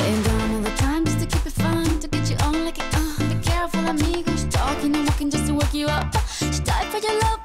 Playing dumb all the time just to keep it fun To get you on like it, uh Be careful, amigos. Talking and walking just to wake you up She died for your love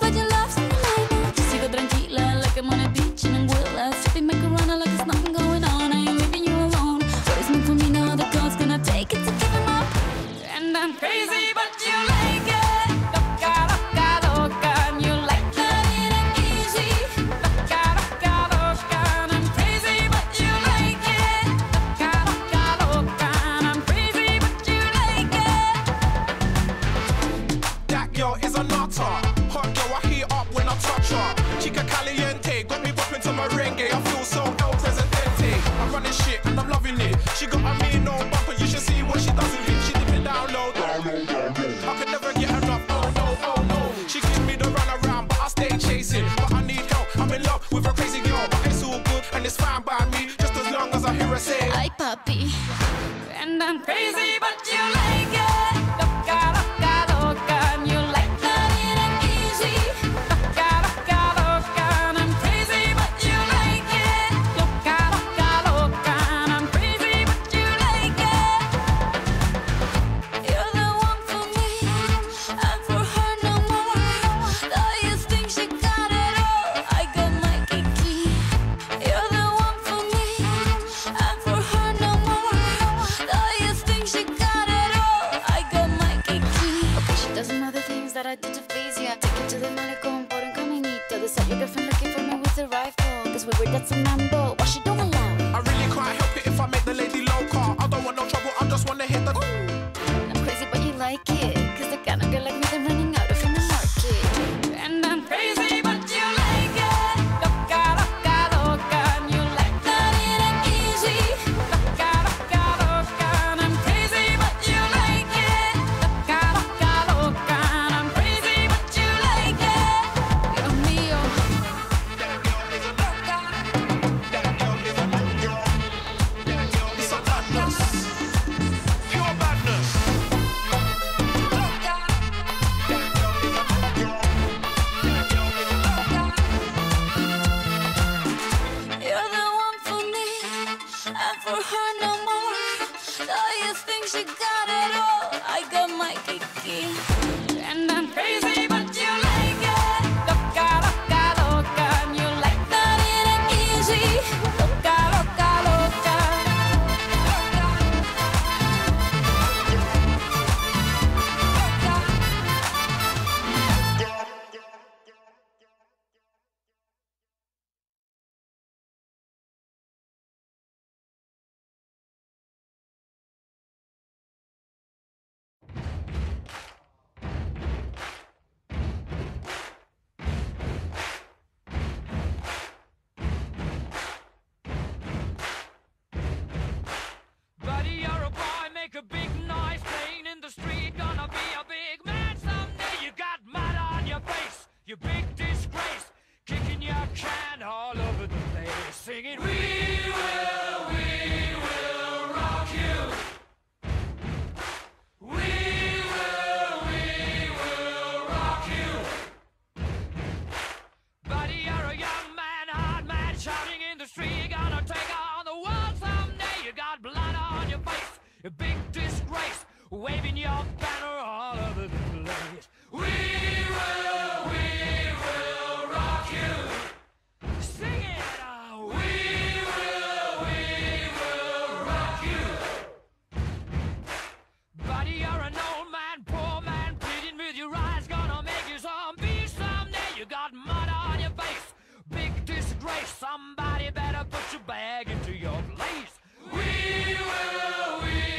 crazy, but singing. We You got mud on your face. Big disgrace. Somebody better put your bag into your place. We will, we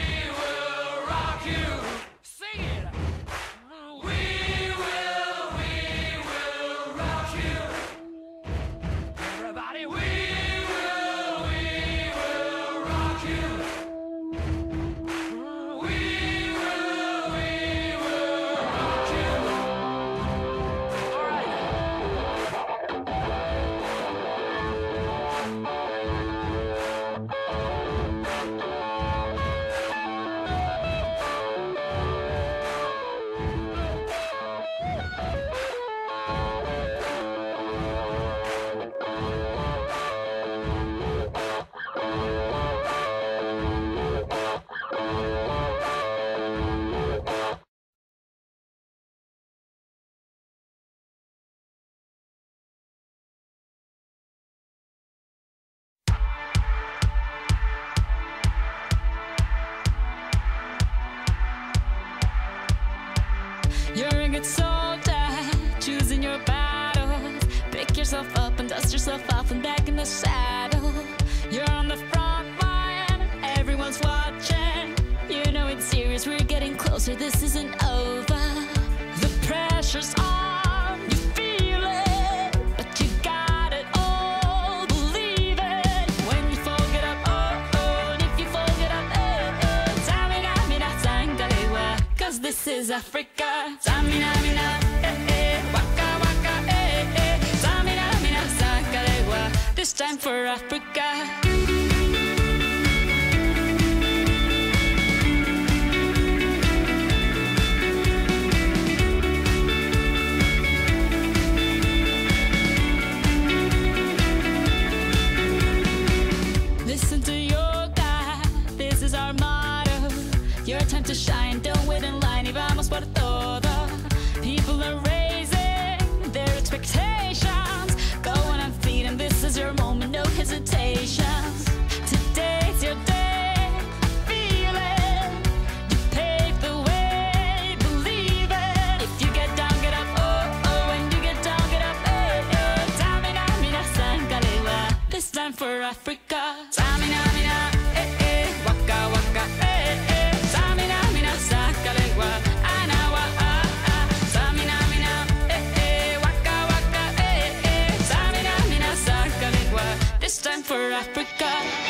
tells her this isn't over. The pressure's on, you feel it, but you got it all, believe it. When you fall, get up, oh, oh, and if you fall, get up, oh, oh. Tsamina, mina, zangalewa, cause this is Africa. Tsamina, mina, eh, eh, waka, waka, eh, eh. Tsamina, mina, zangalewa, this time for Africa. Time for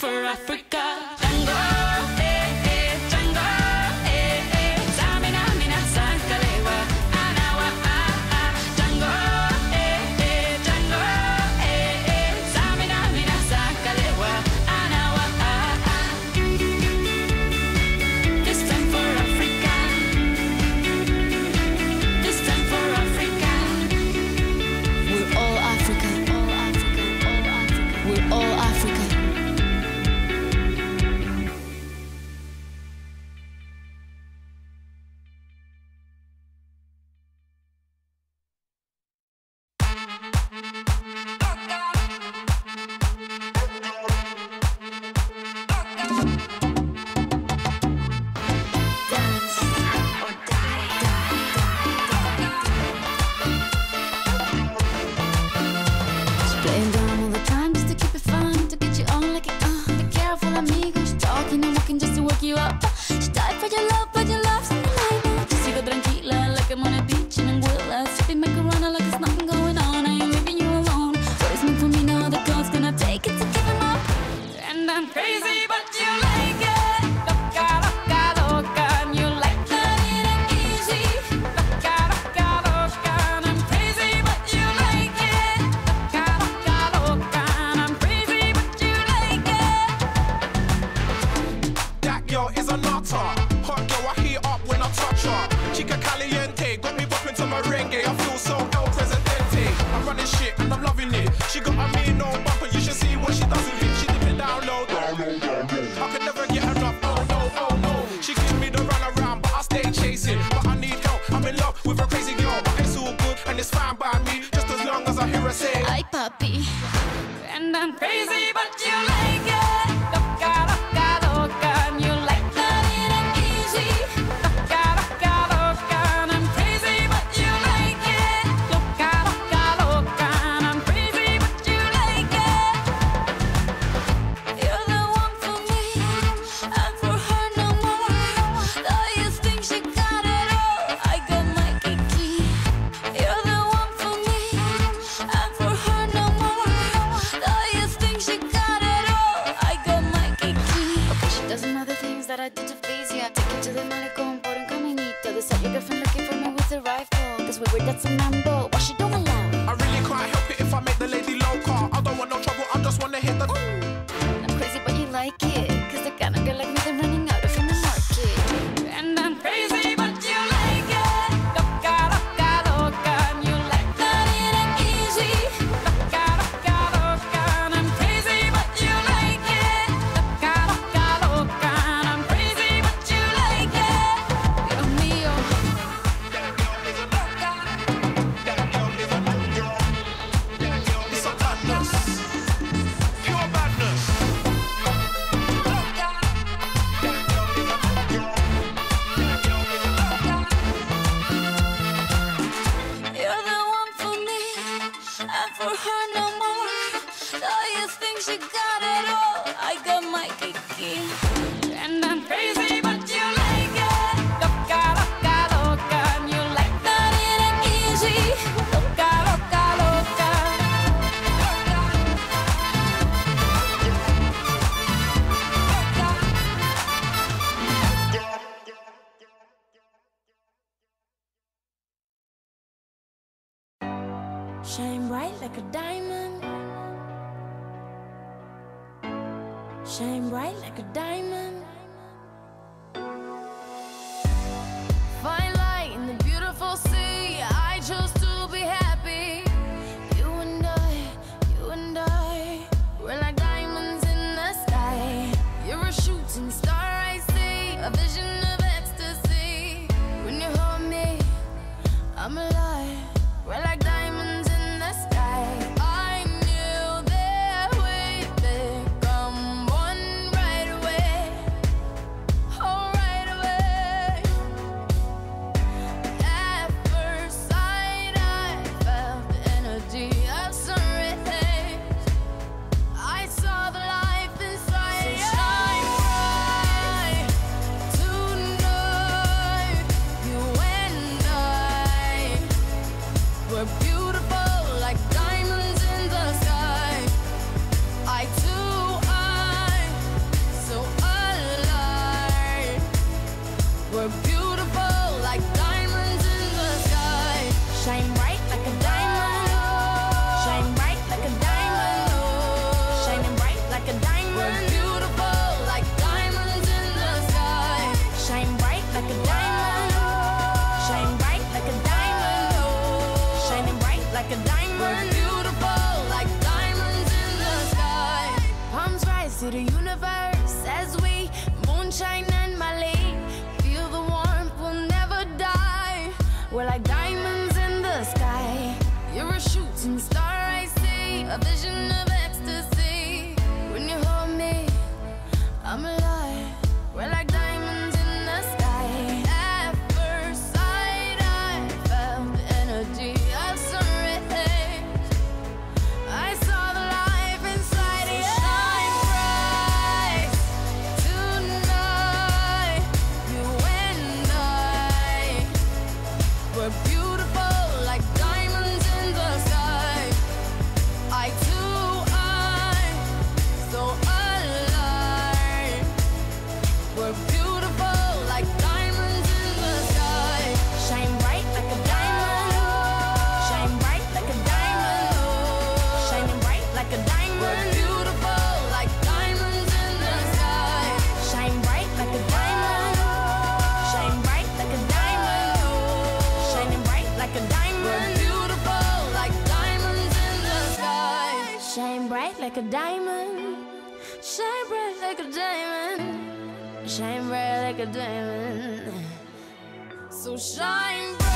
for Africa. for her no more. Now you think she got it all. I got my kiki. the universe as we moonshine and Malay. Feel the warmth, we'll never die. We're like diamonds in the sky. You're a shooting star, I see. A vision of ecstasy. When you hold me, I'm alive. so scheinbar.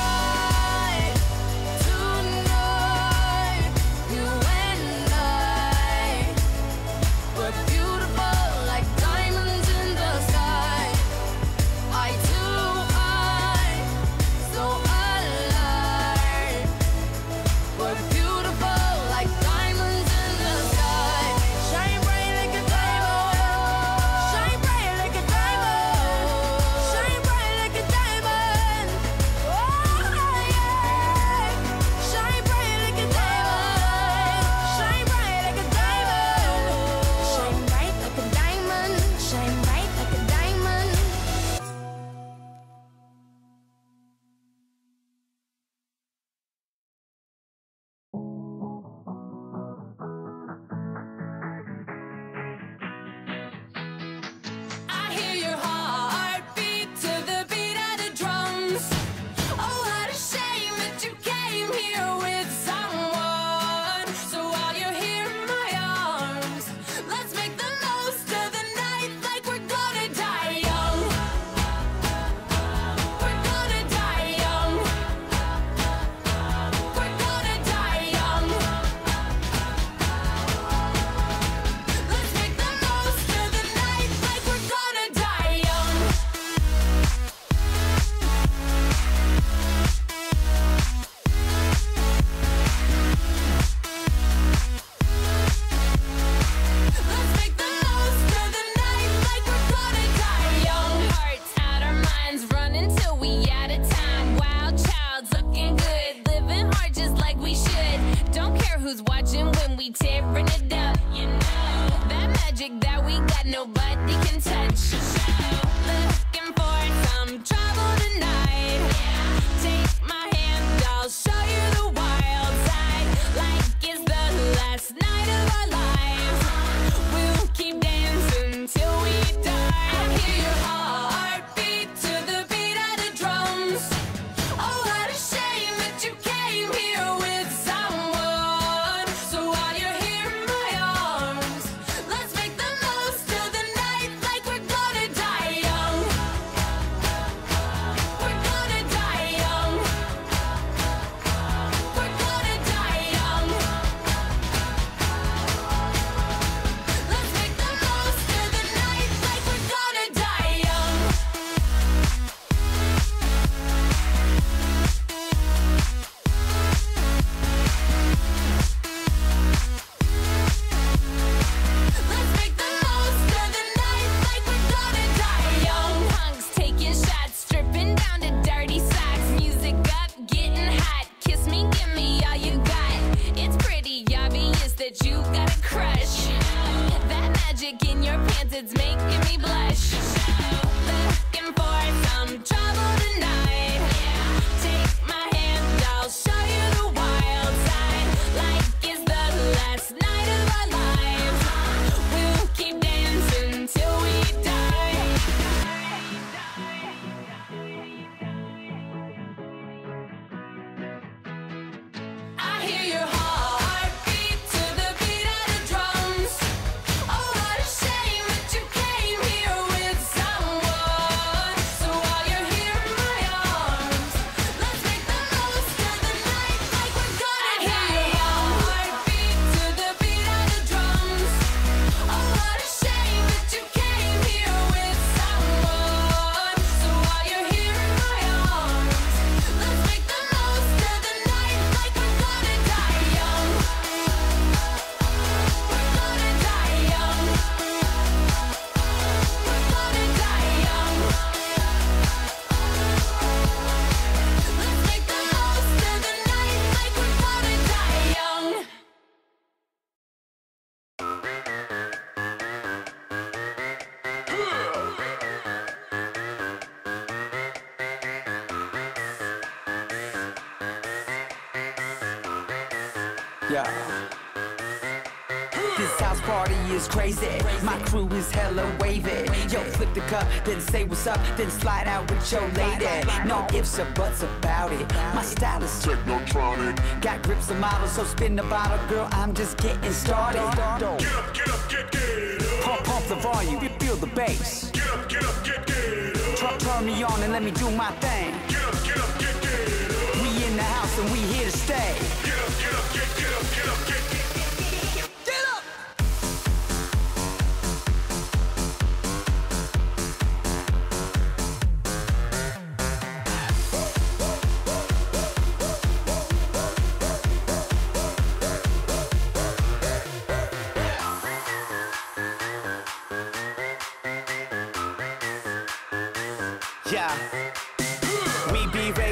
Is hella wavy. Yo, flip the cup, then say what's up, then slide out with your lady. No ifs or buts about it. My style is technotronic. Got grips and models, so spin the bottle, girl. I'm just getting started. Get up, get up, get, get up. Pump, pump the volume, you feel the bass. Get up, get up, get, get up. Turn, turn me on and let me do my thing. Get up, get up, get, get up. We in the house and we here to stay. Get up, get up, get, get up,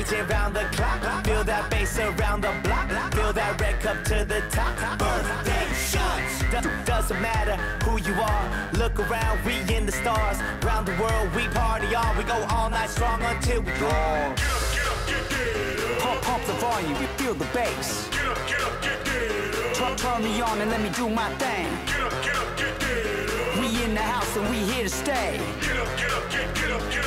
Raging round the clock. Feel that bass around the block. Feel that red cup to the top. Birthday shots. Do- doesn't matter who you are. Look around, we in the stars. Round the world, we party on. We go all night strong until we gone. get up, get up, get, up. Pump, pump the volume, you feel the bass. Get up, get up, get, up. Turn, turn me on and let me do my thing. Get up, get up, get, up. We in the house and we here to stay. Get up, get up, get, get up, get up,